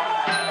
Wow.